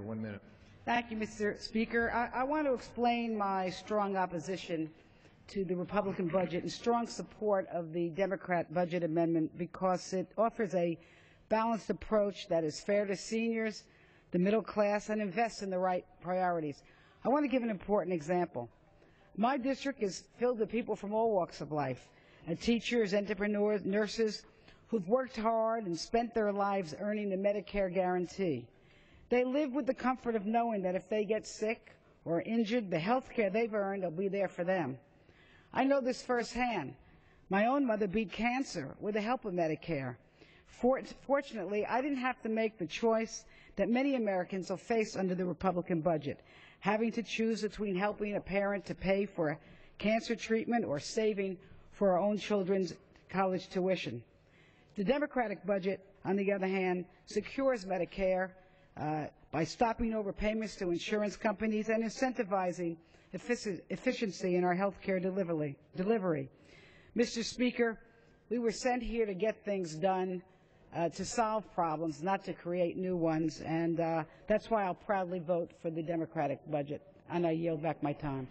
for one minute. Thank you, Mr. Speaker. I, I want to explain my strong opposition to the Republican budget and strong support of the Democrat budget amendment because it offers a balanced approach that is fair to seniors, the middle class, and invests in the right priorities. I want to give an important example. My district is filled with people from all walks of life, teachers, entrepreneurs, nurses, who've worked hard and spent their lives earning the Medicare guarantee. They live with the comfort of knowing that if they get sick or injured, the health care they've earned will be there for them. I know this firsthand. My own mother beat cancer with the help of Medicare. Fortunately, I didn't have to make the choice that many Americans will face under the Republican budget, having to choose between helping a parent to pay for cancer treatment or saving for our own children's college tuition. The Democratic budget, on the other hand, secures Medicare by stopping overpayments to insurance companies and incentivizing efficiency in our health care delivery. delivery. Mr. Speaker, we were sent here to get things done, uh, to solve problems, not to create new ones, and uh, that's why I'll proudly vote for the Democratic budget. And I yield back my time.